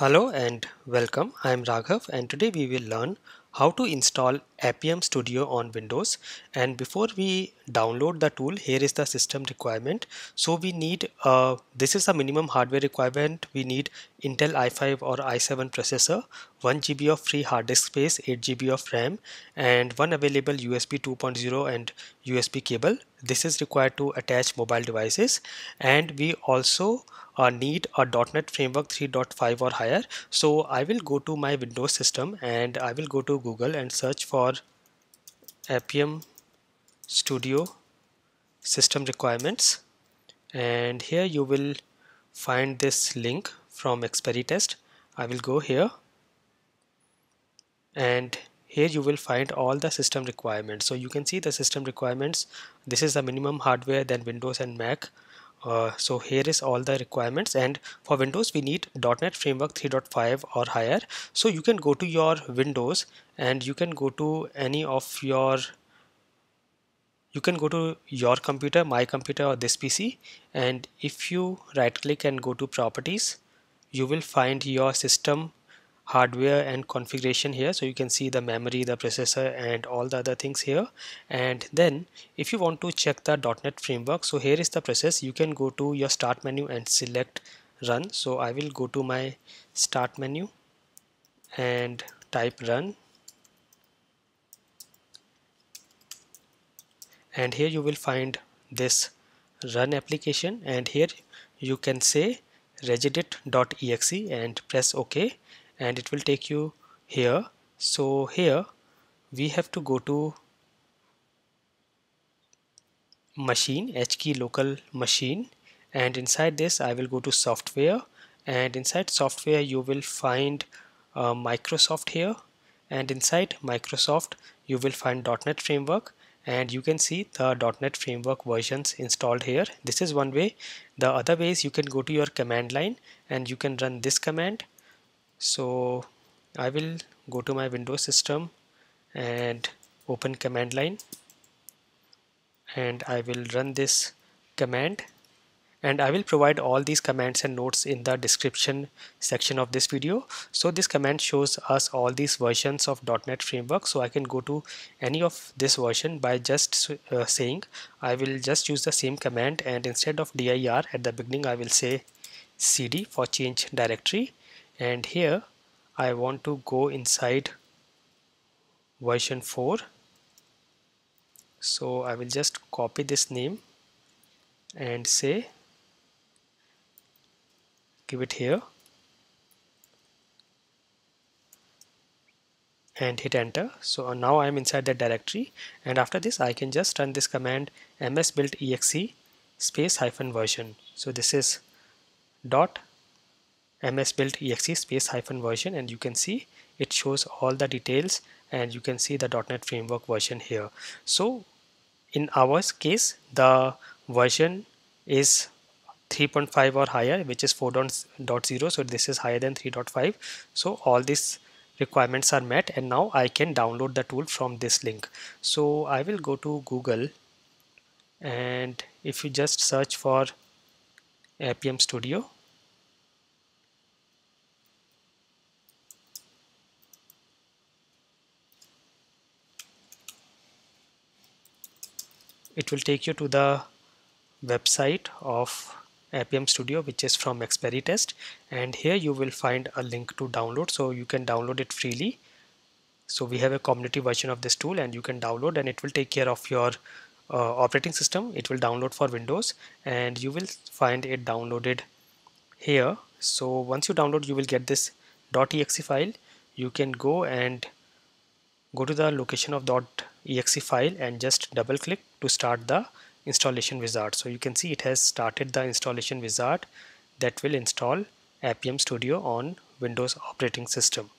Hello and welcome. I am Raghav and today we will learn how to install Appium Studio on Windows. And before we download the tool here is the system requirement. So we need uh, this is the minimum hardware requirement. We need Intel i5 or i7 processor 1 GB of free hard disk space 8 GB of RAM and one available USB 2.0 and USB cable. This is required to attach mobile devices. And we also uh, need a .NET Framework 3.5 or higher. So I will go to my Windows system and I will go to Google and search for Appium Studio system requirements. And here you will find this link from Test. I will go here. And here you will find all the system requirements. So you can see the system requirements. This is the minimum hardware then Windows and Mac uh, so here is all the requirements and for Windows we need .NET Framework 3.5 or higher. So you can go to your Windows and you can go to any of your you can go to your computer my computer or this PC and if you right click and go to properties you will find your system hardware and configuration here. So you can see the memory the processor and all the other things here. And then if you want to check the .NET framework so here is the process. You can go to your start menu and select run. So I will go to my start menu and type run. And here you will find this run application. And here you can say regedit.exe and press ok and it will take you here. So here we have to go to machine h key local machine. And inside this I will go to software. And inside software you will find uh, Microsoft here. And inside Microsoft you will find .NET framework. And you can see the .NET framework versions installed here. This is one way. The other way is you can go to your command line and you can run this command so I will go to my Windows system and open command line and I will run this command and I will provide all these commands and notes in the description section of this video. So this command shows us all these versions of .NET framework. So I can go to any of this version by just uh, saying I will just use the same command and instead of dir at the beginning I will say cd for change directory and here I want to go inside version 4 so I will just copy this name and say give it here. And hit enter. So uh, now I'm inside that directory. And after this I can just run this command MSBuild exe space hyphen version. So this is dot MSBuild exe space hyphen version and you can see it shows all the details and you can see the .NET framework version here. So in our case the version is 3.5 or higher which is 4.0 so this is higher than 3.5 so all these requirements are met and now I can download the tool from this link. So I will go to Google and if you just search for Appium Studio it will take you to the website of Appium Studio which is from Test, and here you will find a link to download. So you can download it freely. So we have a community version of this tool and you can download and it will take care of your uh, operating system. It will download for Windows and you will find it downloaded here. So once you download you will get this .exe file. You can go and go to the location of .exe file and just double click to start the installation wizard. So you can see it has started the installation wizard that will install Appium Studio on Windows operating system.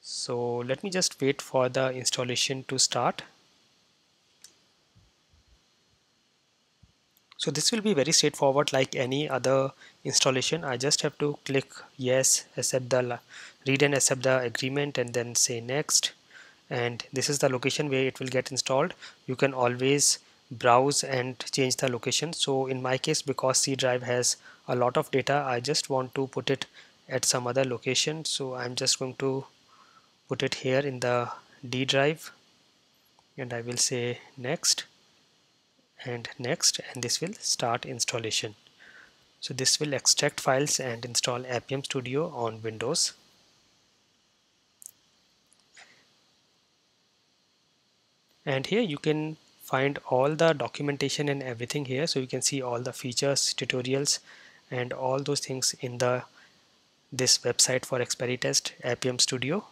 So let me just wait for the installation to start. So this will be very straightforward like any other installation. I just have to click yes accept the read and accept the agreement and then say next. And this is the location where it will get installed. You can always browse and change the location. So in my case because C drive has a lot of data I just want to put it at some other location. So I'm just going to put it here in the D drive. And I will say next and next. And this will start installation. So this will extract files and install Appium Studio on Windows and here you can find all the documentation and everything here. So you can see all the features tutorials and all those things in the this website for Test Appium Studio.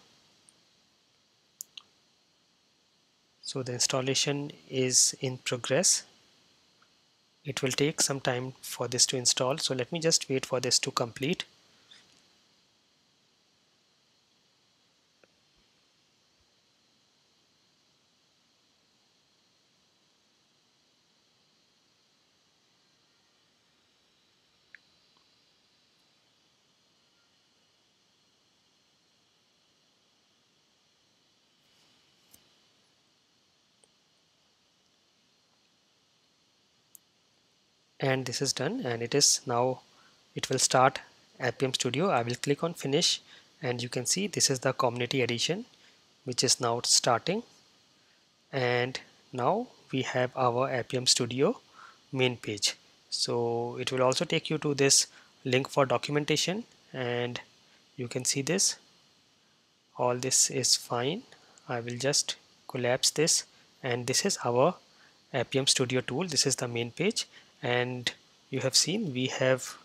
So the installation is in progress. It will take some time for this to install. So let me just wait for this to complete and this is done and it is now it will start Appium Studio. I will click on finish and you can see this is the community edition which is now starting. And now we have our Appium Studio main page. So it will also take you to this link for documentation and you can see this. All this is fine. I will just collapse this and this is our Appium Studio tool. This is the main page and you have seen we have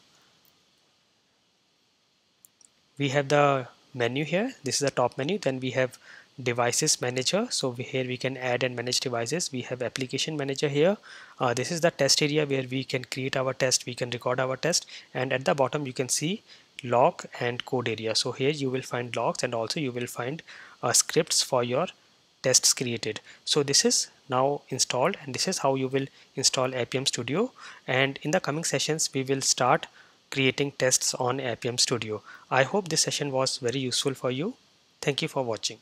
we have the menu here. This is the top menu. Then we have devices manager. So we, here we can add and manage devices. We have application manager here. Uh, this is the test area where we can create our test. We can record our test. And at the bottom you can see log and code area. So here you will find logs and also you will find uh, scripts for your tests created so this is now installed and this is how you will install Appium Studio and in the coming sessions we will start creating tests on Appium Studio. I hope this session was very useful for you. Thank you for watching.